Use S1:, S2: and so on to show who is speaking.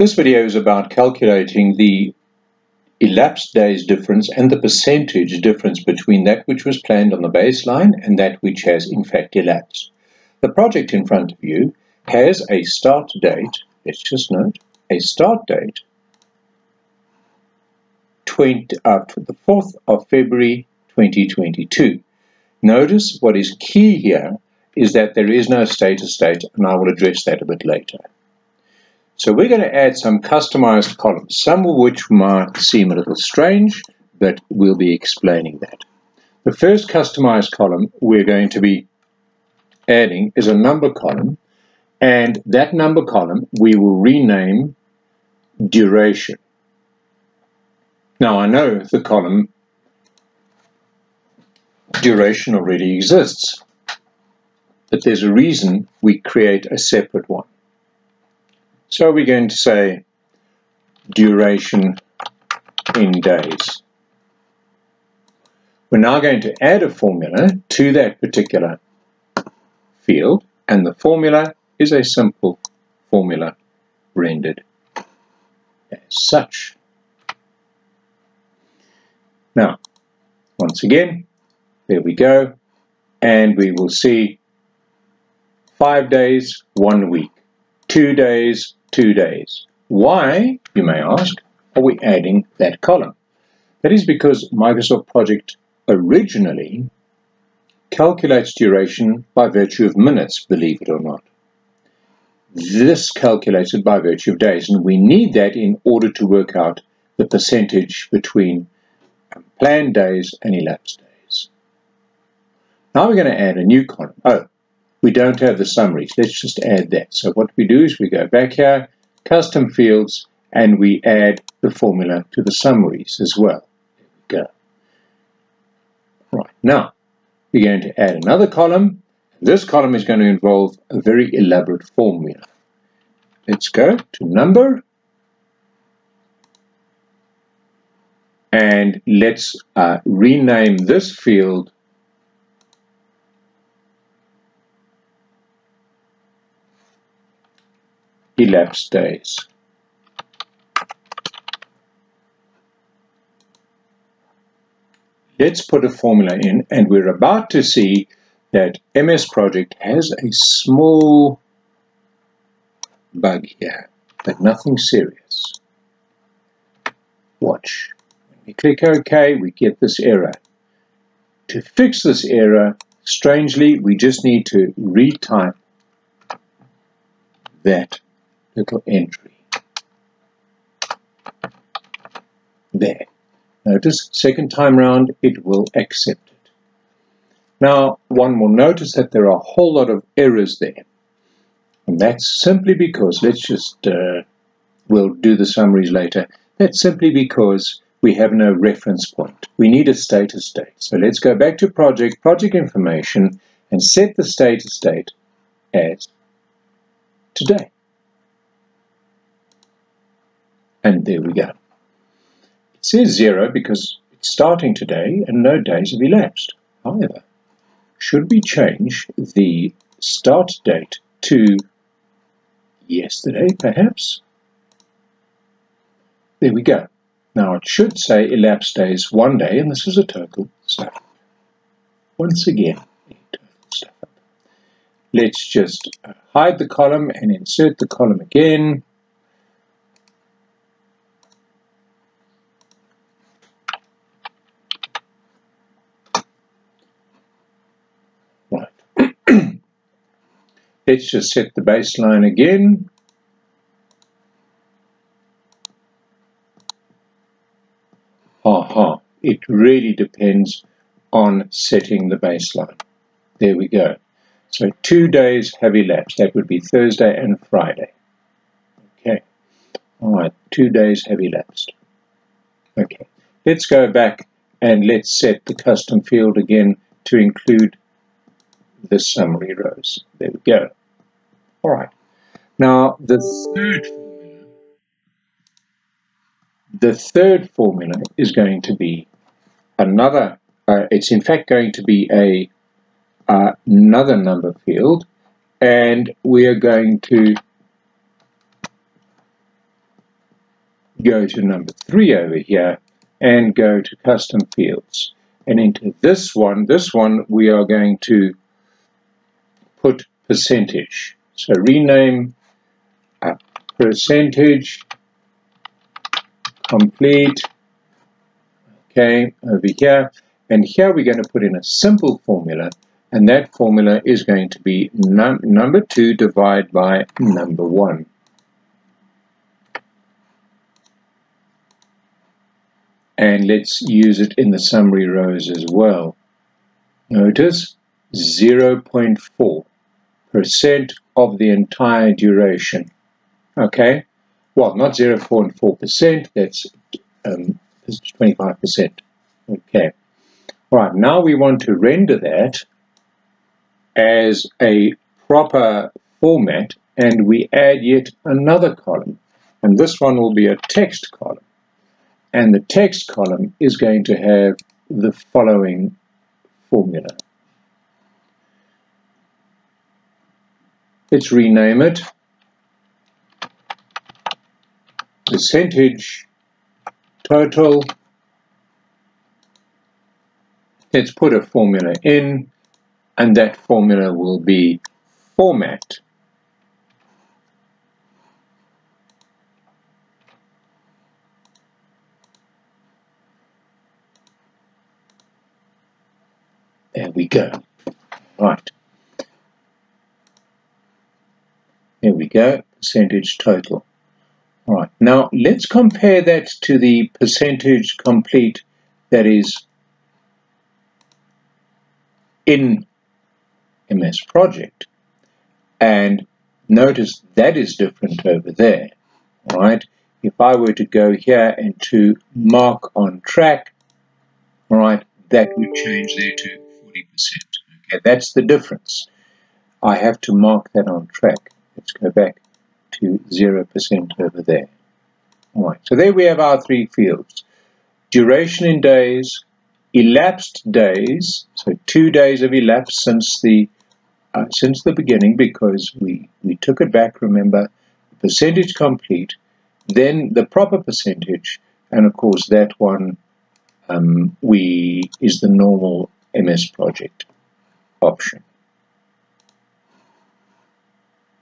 S1: This video is about calculating the elapsed days difference and the percentage difference between that which was planned on the baseline and that which has in fact elapsed. The project in front of you has a start date, let's just note, a start date 20, uh, the 4th of February 2022. Notice what is key here is that there is no status date and I will address that a bit later. So we're going to add some customized columns, some of which might seem a little strange, but we'll be explaining that. The first customized column we're going to be adding is a number column, and that number column we will rename duration. Now I know the column duration already exists, but there's a reason we create a separate. So we're going to say duration in days. We're now going to add a formula to that particular field, and the formula is a simple formula rendered as such. Now, once again, there we go, and we will see five days, one week, two days, two days. Why, you may ask, are we adding that column? That is because Microsoft Project originally calculates duration by virtue of minutes, believe it or not. This calculated by virtue of days, and we need that in order to work out the percentage between planned days and elapsed days. Now we're going to add a new column. Oh, we don't have the summaries. Let's just add that. So what we do is we go back here, custom fields, and we add the formula to the summaries as well. There we go. Right, now we're going to add another column. This column is going to involve a very elaborate formula. Let's go to number. And let's uh, rename this field elapsed days. Let's put a formula in and we're about to see that MS Project has a small bug here, but nothing serious. Watch. When we click OK, we get this error. To fix this error, strangely, we just need to retype that little entry. There. Notice, second time round, it will accept it. Now, one will notice that there are a whole lot of errors there. And that's simply because, let's just, uh, we'll do the summaries later. That's simply because we have no reference point. We need a status date. So let's go back to project, project information, and set the status date as today. And there we go. It says zero because it's starting today and no days have elapsed. However, should we change the start date to yesterday, perhaps? There we go. Now it should say elapsed days one day, and this is a total stuff. Once again. Let's just hide the column and insert the column again. Let's just set the baseline again. Aha, it really depends on setting the baseline. There we go. So two days have elapsed. That would be Thursday and Friday. Okay. All right, two days have elapsed. Okay. Let's go back and let's set the custom field again to include the summary rows. There we go. All right. Now, the third formula, the third formula is going to be another, uh, it's in fact going to be a uh, another number field, and we are going to go to number three over here and go to custom fields. And into this one, this one we are going to put percentage. So rename a percentage complete. Okay, over here. And here we're going to put in a simple formula. And that formula is going to be num number 2 divided by number 1. and let's use it in the summary rows as well. Notice 0.4% of the entire duration. Okay, well, not 0.4%, that's um, 25%. Okay, all right, now we want to render that as a proper format and we add yet another column. And this one will be a text column. And the text column is going to have the following formula. Let's rename it percentage total. Let's put a formula in and that formula will be format There we go. Right. There we go, percentage total. All right, now let's compare that to the percentage complete that is in MS Project. And notice that is different over there, all right? If I were to go here and to mark on track, all right, that would change there to 40%. Okay, that's the difference. I have to mark that on track. Let's go back to 0% over there. All right, so there we have our three fields. Duration in days, elapsed days, so two days have elapsed since the uh, since the beginning because we, we took it back, remember, percentage complete, then the proper percentage, and of course that one um, we is the normal MS Project option.